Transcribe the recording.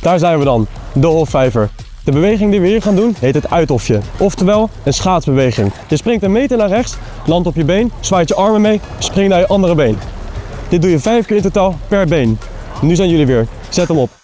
Daar zijn we dan, de Hofvijver. De beweging die we hier gaan doen heet het uithofje, oftewel een schaatsbeweging. Je springt een meter naar rechts, landt op je been, zwaait je armen mee, springt naar je andere been. Dit doe je vijf keer in totaal per been. Nu zijn jullie weer. Zet hem op.